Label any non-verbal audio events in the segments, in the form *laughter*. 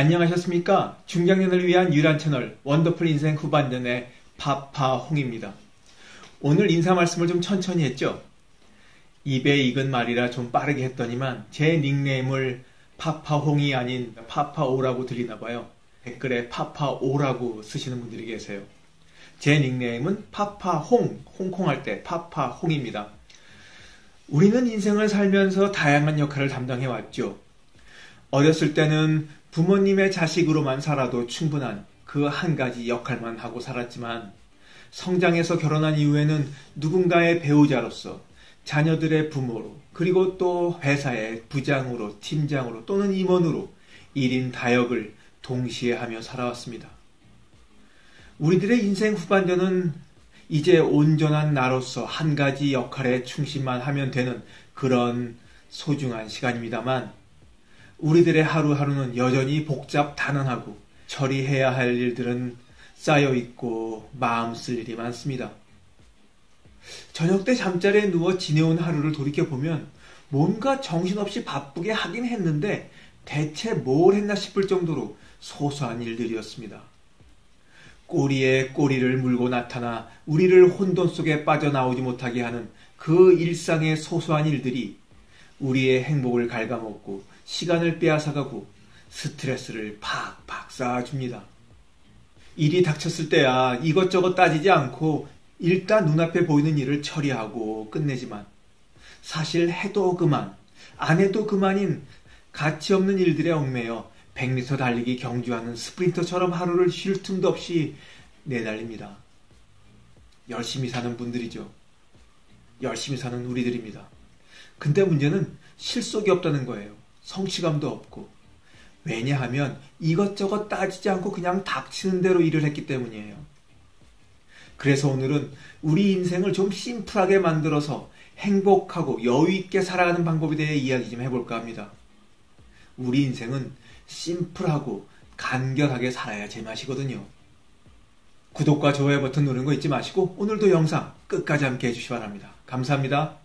안녕하셨습니까? 중장년을 위한 유란 채널 원더풀 인생 후반전의 파파홍입니다. 오늘 인사 말씀을 좀 천천히 했죠? 입에 익은 말이라 좀 빠르게 했더니만 제 닉네임을 파파홍이 아닌 파파오라고 들리나 봐요. 댓글에 파파오라고 쓰시는 분들이 계세요. 제 닉네임은 파파홍, 홍콩 할 때 파파홍입니다. 우리는 인생을 살면서 다양한 역할을 담당해 왔죠. 어렸을 때는 부모님의 자식으로만 살아도 충분한 그 한 가지 역할만 하고 살았지만 성장해서 결혼한 이후에는 누군가의 배우자로서 자녀들의 부모로 그리고 또 회사의 부장으로 팀장으로 또는 임원으로 1인 다역을 동시에 하며 살아왔습니다. 우리들의 인생 후반전은 이제 온전한 나로서 한 가지 역할에 충실만 하면 되는 그런 소중한 시간입니다만 우리들의 하루하루는 여전히 복잡 단언하고 처리해야 할 일들은 쌓여 있고 마음 쓸 일이 많습니다. 저녁 때 잠자리에 누워 지내온 하루를 돌이켜보면 뭔가 정신없이 바쁘게 하긴 했는데 대체 뭘 했나 싶을 정도로 소소한 일들이었습니다. 꼬리에 꼬리를 물고 나타나 우리를 혼돈 속에 빠져나오지 못하게 하는 그 일상의 소소한 일들이 우리의 행복을 갉아먹고 시간을 빼앗아가고 스트레스를 팍팍 쌓아줍니다. 일이 닥쳤을 때야 이것저것 따지지 않고 일단 눈앞에 보이는 일을 처리하고 끝내지만 사실 해도 그만, 안 해도 그만인 가치 없는 일들에 얽매여 100m 달리기 경주하는 스프린터처럼 하루를 쉴 틈도 없이 내달립니다. 열심히 사는 분들이죠. 열심히 사는 우리들입니다. 근데 문제는 실속이 없다는 거예요. 성취감도 없고. 왜냐하면 이것저것 따지지 않고 그냥 닥치는 대로 일을 했기 때문이에요. 그래서 오늘은 우리 인생을 좀 심플하게 만들어서 행복하고 여유있게 살아가는 방법에 대해 이야기 좀 해볼까 합니다. 우리 인생은 심플하고 간결하게 살아야 제맛이거든요. 구독과 좋아요 버튼 누르는 거 잊지 마시고 오늘도 영상 끝까지 함께 해주시기 바랍니다. 감사합니다.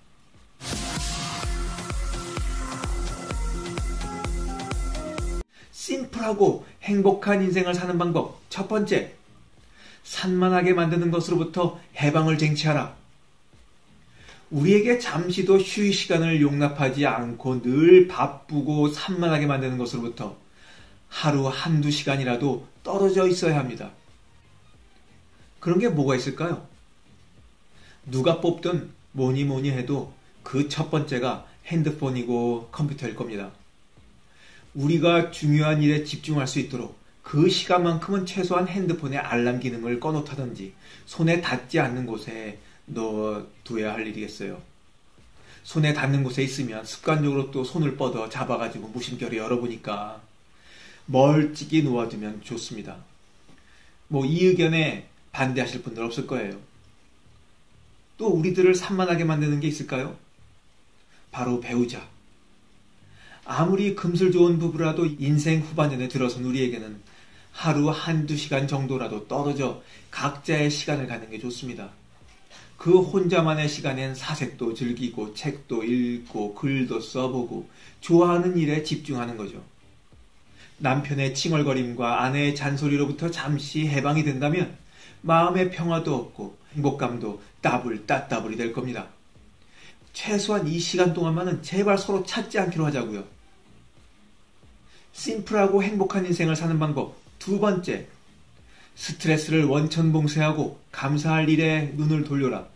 심플하고 행복한 인생을 사는 방법 첫 번째 산만하게 만드는 것으로부터 해방을 쟁취하라. 우리에게 잠시도 휴식 시간을 용납하지 않고 늘 바쁘고 산만하게 만드는 것으로부터 하루 한두 시간이라도 떨어져 있어야 합니다. 그런 게 뭐가 있을까요? 누가 뽑든 뭐니 뭐니 해도 그 첫 번째가 핸드폰이고 컴퓨터일 겁니다. 우리가 중요한 일에 집중할 수 있도록 그 시간만큼은 최소한 핸드폰에 알람 기능을 꺼놓다든지 손에 닿지 않는 곳에 넣어둬야 할 일이겠어요. 손에 닿는 곳에 있으면 습관적으로 또 손을 뻗어 잡아가지고 무심결에 열어보니까 멀찍이 놓아두면 좋습니다. 뭐 이 의견에 반대하실 분들 없을 거예요. 또 우리들을 산만하게 만드는 게 있을까요? 바로 배우자. 아무리 금슬 좋은 부부라도 인생 후반전에 들어선 우리에게는 하루 한두 시간 정도라도 떨어져 각자의 시간을 갖는 게 좋습니다. 그 혼자만의 시간엔 사색도 즐기고 책도 읽고 글도 써보고 좋아하는 일에 집중하는 거죠. 남편의 칭얼거림과 아내의 잔소리로부터 잠시 해방이 된다면 마음의 평화도 없고 행복감도 따블 따따블이 될 겁니다. 최소한 이 시간 동안만은 제발 서로 찾지 않기로 하자고요. 심플하고 행복한 인생을 사는 방법 두 번째, 스트레스를 원천 봉쇄하고 감사할 일에 눈을 돌려라.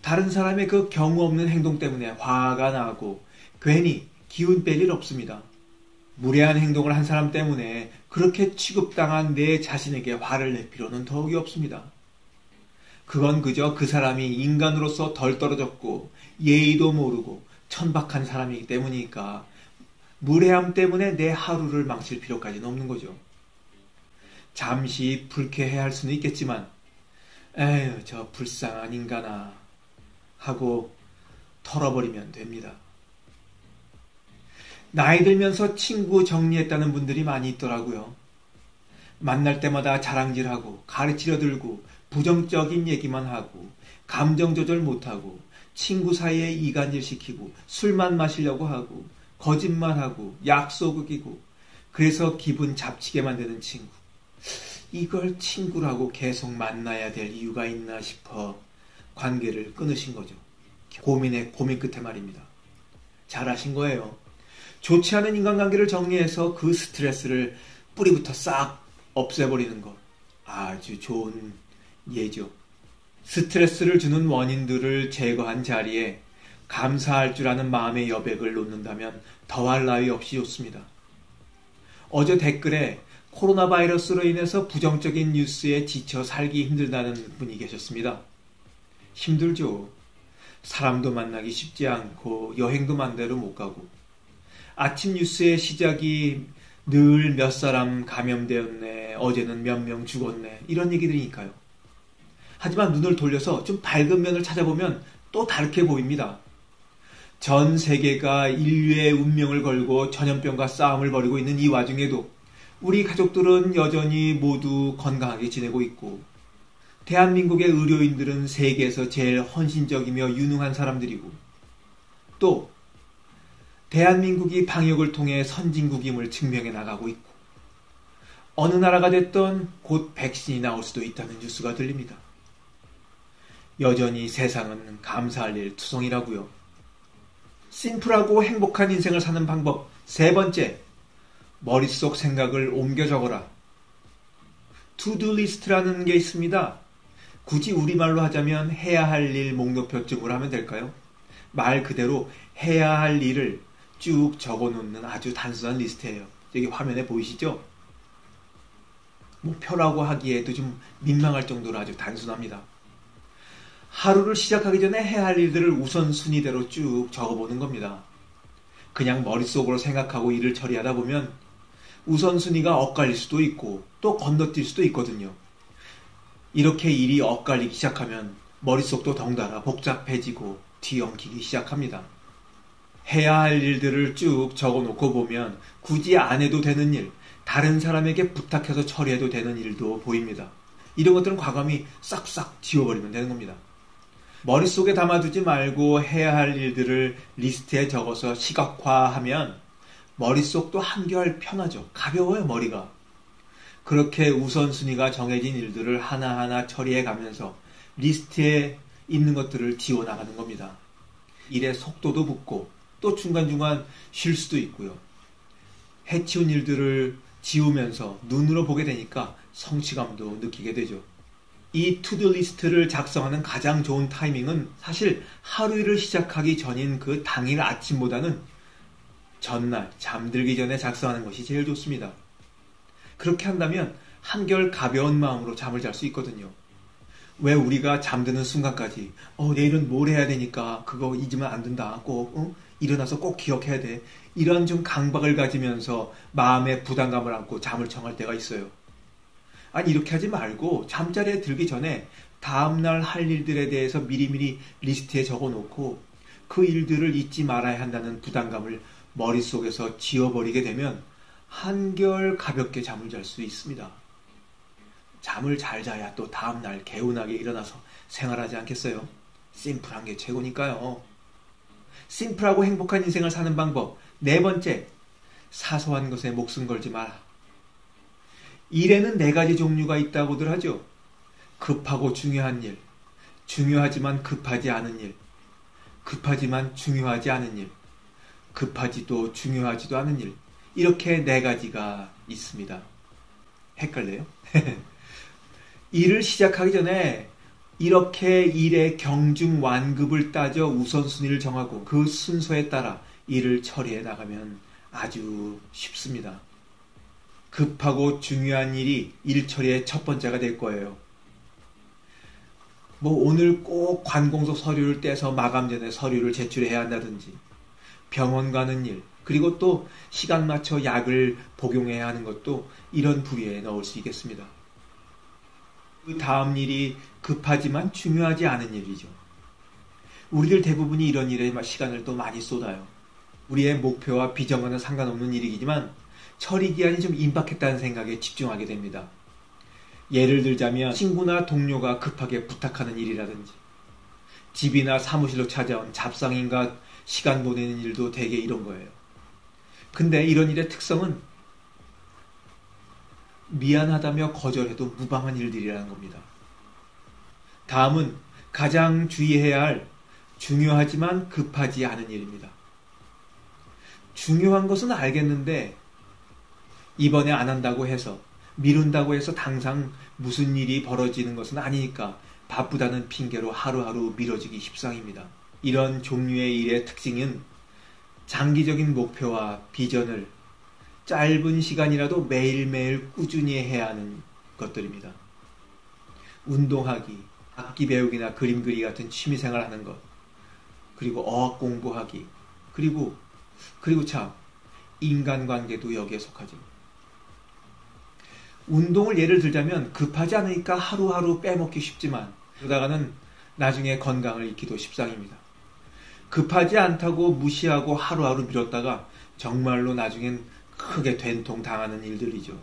다른 사람의 그 경우 없는 행동 때문에 화가 나고 괜히 기운 뺄 일 없습니다. 무례한 행동을 한 사람 때문에 그렇게 취급당한 내 자신에게 화를 낼 필요는 더욱이 없습니다. 그건 그저 그 사람이 인간으로서 덜 떨어졌고 예의도 모르고 천박한 사람이기 때문이니까 무례함 때문에 내 하루를 망칠 필요까지는 없는 거죠. 잠시 불쾌해 할 수는 있겠지만 에휴 저 불쌍한 인간아 하고 털어버리면 됩니다. 나이 들면서 친구 정리했다는 분들이 많이 있더라고요. 만날 때마다 자랑질하고 가르치려 들고 부정적인 얘기만 하고 감정 조절 못하고 친구 사이에 이간질 시키고 술만 마시려고 하고 거짓말하고 약속 어기고 그래서 기분 잡치게 만드는 친구. 이걸 친구라고 계속 만나야 될 이유가 있나 싶어 관계를 끊으신 거죠. 고민의 고민 끝에 말입니다. 잘하신 거예요. 좋지 않은 인간관계를 정리해서 그 스트레스를 뿌리부터 싹 없애버리는 것. 아주 좋은 예죠. 스트레스를 주는 원인들을 제거한 자리에 감사할 줄 아는 마음의 여백을 놓는다면 더할 나위 없이 좋습니다. 어제 댓글에 코로나 바이러스로 인해서 부정적인 뉴스에 지쳐 살기 힘들다는 분이 계셨습니다. 힘들죠. 사람도 만나기 쉽지 않고 여행도 만대로 못 가고 아침 뉴스의 시작이 늘 몇 사람 감염되었네, 어제는 몇 명 죽었네, 이런 얘기들이니까요. 하지만 눈을 돌려서 좀 밝은 면을 찾아보면 또 다르게 보입니다. 전 세계가 인류의 운명을 걸고 전염병과 싸움을 벌이고 있는 이 와중에도 우리 가족들은 여전히 모두 건강하게 지내고 있고 대한민국의 의료인들은 세계에서 제일 헌신적이며 유능한 사람들이고 또 대한민국이 방역을 통해 선진국임을 증명해 나가고 있고 어느 나라가 됐던 곧 백신이 나올 수도 있다는 뉴스가 들립니다. 여전히 세상은 감사할 일 투성이라고요. 심플하고 행복한 인생을 사는 방법 세 번째 머릿속 생각을 옮겨 적어라. to-do list라는 게 있습니다. 굳이 우리말로 하자면 해야 할 일 목록표쯤으로 하면 될까요? 말 그대로 해야 할 일을 쭉 적어 놓는 아주 단순한 리스트예요. 여기 화면에 보이시죠? 뭐 표라고 하기에도 좀 민망할 정도로 아주 단순합니다. 하루를 시작하기 전에 해야 할 일들을 우선순위대로 쭉 적어보는 겁니다. 그냥 머릿속으로 생각하고 일을 처리하다 보면 우선순위가 엇갈릴 수도 있고 또 건너뛸 수도 있거든요. 이렇게 일이 엇갈리기 시작하면 머릿속도 덩달아 복잡해지고 뒤엉키기 시작합니다. 해야 할 일들을 쭉 적어 놓고 보면 굳이 안 해도 되는 일, 다른 사람에게 부탁해서 처리해도 되는 일도 보입니다. 이런 것들은 과감히 싹싹 지워버리면 되는 겁니다. 머릿속에 담아두지 말고 해야 할 일들을 리스트에 적어서 시각화하면 머릿속도 한결 편하죠. 가벼워요, 머리가. 그렇게 우선순위가 정해진 일들을 하나하나 처리해 가면서 리스트에 있는 것들을 지워나가는 겁니다. 일의 속도도 붙고 또 중간중간 쉴 수도 있고요. 해치운 일들을 지우면서 눈으로 보게 되니까 성취감도 느끼게 되죠. 이 투두 리스트를 작성하는 가장 좋은 타이밍은 사실 하루 일을 시작하기 전인 그 당일 아침보다는 전날 잠들기 전에 작성하는 것이 제일 좋습니다. 그렇게 한다면 한결 가벼운 마음으로 잠을 잘 수 있거든요. 왜 우리가 잠드는 순간까지 어 내일은 뭘 해야 되니까 그거 잊으면 안 된다 꼭 어? 일어나서 꼭 기억해야 돼 이런 좀 강박을 가지면서 마음의 부담감을 안고 잠을 청할 때가 있어요. 아니 이렇게 하지 말고 잠자리에 들기 전에 다음날 할 일들에 대해서 미리미리 리스트에 적어놓고 그 일들을 잊지 말아야 한다는 부담감을 머릿속에서 지워버리게 되면 한결 가볍게 잠을 잘 수 있습니다. 잠을 잘 자야 또 다음날 개운하게 일어나서 생활하지 않겠어요? 심플한 게 최고니까요. 심플하고 행복한 인생을 사는 방법. 네 번째, 사소한 것에 목숨 걸지 마라. 일에는 네 가지 종류가 있다고들 하죠. 급하고 중요한 일, 중요하지만 급하지 않은 일, 급하지만 중요하지 않은 일, 급하지도 중요하지도 않은 일. 이렇게 네 가지가 있습니다. 헷갈려요? *laughs* 일을 시작하기 전에 이렇게 일의 경중 완급을 따져 우선순위를 정하고 그 순서에 따라 일을 처리해 나가면 아주 쉽습니다. 급하고 중요한 일이 일 처리의 첫 번째가 될 거예요. 뭐 오늘 꼭 관공서 서류를 떼서 마감 전에 서류를 제출해야 한다든지 병원 가는 일 그리고 또 시간 맞춰 약을 복용해야 하는 것도 이런 부류에 넣을 수 있겠습니다. 그 다음 일이 급하지만 중요하지 않은 일이죠. 우리들 대부분이 이런 일에 시간을 또 많이 쏟아요. 우리의 목표와 비전과는 상관없는 일이지만 처리 기한이 좀 임박했다는 생각에 집중하게 됩니다. 예를 들자면 친구나 동료가 급하게 부탁하는 일이라든지 집이나 사무실로 찾아온 잡상인과 시간 보내는 일도 대개 이런 거예요. 근데 이런 일의 특성은 미안하다며 거절해도 무방한 일들이라는 겁니다. 다음은 가장 주의해야 할 중요하지만 급하지 않은 일입니다. 중요한 것은 알겠는데 이번에 안 한다고 해서 미룬다고 해서 당장 무슨 일이 벌어지는 것은 아니니까 바쁘다는 핑계로 하루하루 미뤄지기 십상입니다. 이런 종류의 일의 특징은 장기적인 목표와 비전을 짧은 시간이라도 매일매일 꾸준히 해야 하는 것들입니다. 운동하기, 악기 배우기나 그림 그리기 같은 취미생활 하는 것, 그리고 어학 공부하기, 그리고, 그리고 참, 인간관계도 여기에 속하죠. 운동을 예를 들자면 급하지 않으니까 하루하루 빼먹기 쉽지만, 그러다가는 나중에 건강을 잃기도 십상입니다. 급하지 않다고 무시하고 하루하루 미뤘다가 정말로 나중엔 크게 된통 당하는 일들이죠.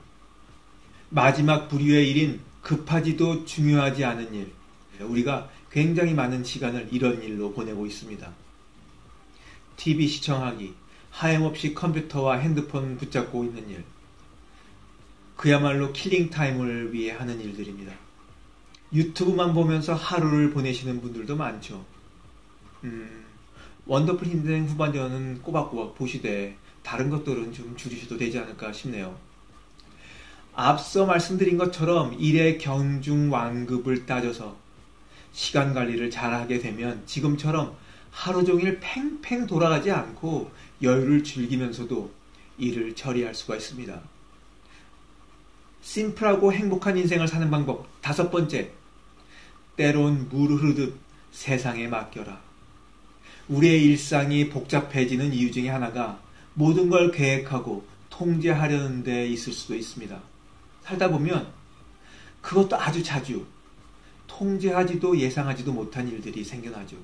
마지막 부류의 일인 급하지도 중요하지 않은 일. 우리가 굉장히 많은 시간을 이런 일로 보내고 있습니다. TV 시청하기, 하염없이 컴퓨터와 핸드폰 붙잡고 있는 일. 그야말로 killing time을 위해 하는 일들입니다. 유튜브만 보면서 하루를 보내시는 분들도 많죠. 음, 원더풀 인생 후반전은 꼬박꼬박 보시되 다른 것들은 좀 줄이셔도 되지 않을까 싶네요. 앞서 말씀드린 것처럼 일의 경중 완급을 따져서 시간 관리를 잘 하게 되면 지금처럼 하루 종일 팽팽 돌아가지 않고 여유를 즐기면서도 일을 처리할 수가 있습니다. 심플하고 행복한 인생을 사는 방법 다섯 번째 때론 물 흐르듯 세상에 맡겨라. 우리의 일상이 복잡해지는 이유 중에 하나가 모든 걸 계획하고 통제하려는 데 있을 수도 있습니다. 살다 보면 그것도 아주 자주 통제하지도 예상하지도 못한 일들이 생겨나죠.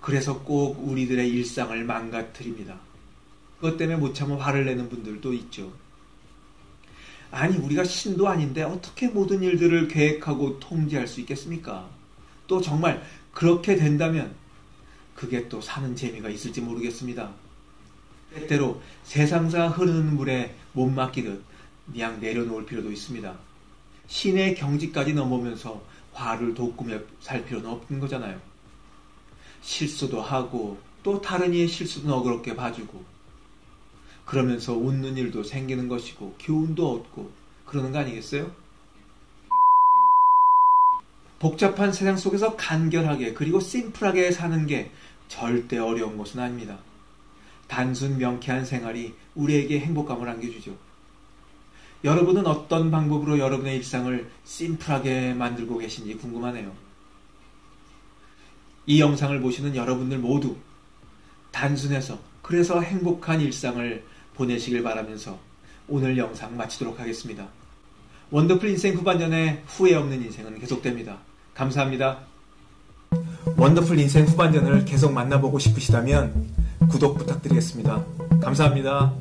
그래서 꼭 우리들의 일상을 망가뜨립니다. 그것 때문에 못 참아 화를 내는 분들도 있죠. 아니, 우리가 신도 아닌데 어떻게 모든 일들을 계획하고 통제할 수 있겠습니까? 또 정말 그렇게 된다면 그게 또 사는 재미가 있을지 모르겠습니다. 때때로 세상사 흐르는 물에 못 맡기듯 그냥 내려놓을 필요도 있습니다. 신의 경지까지 넘으면서 화를 돋구며 살 필요는 없는 거잖아요. 실수도 하고 또 다른 이의 실수도 너그럽게 봐주고 그러면서 웃는 일도 생기는 것이고 교훈도 얻고 그러는 거 아니겠어요? 복잡한 세상 속에서 간결하게 그리고 심플하게 사는 게 절대 어려운 것은 아닙니다. 단순 명쾌한 생활이 우리에게 행복감을 안겨주죠. 여러분은 어떤 방법으로 여러분의 일상을 심플하게 만들고 계신지 궁금하네요. 이 영상을 보시는 여러분들 모두 단순해서 그래서 행복한 일상을 보내시길 바라면서 오늘 영상 마치도록 하겠습니다. 원더풀 인생 후반전에 후회 없는 인생은 계속됩니다. 감사합니다. 원더풀 인생 후반전을 계속 만나보고 싶으시다면 구독 부탁드리겠습니다. 감사합니다.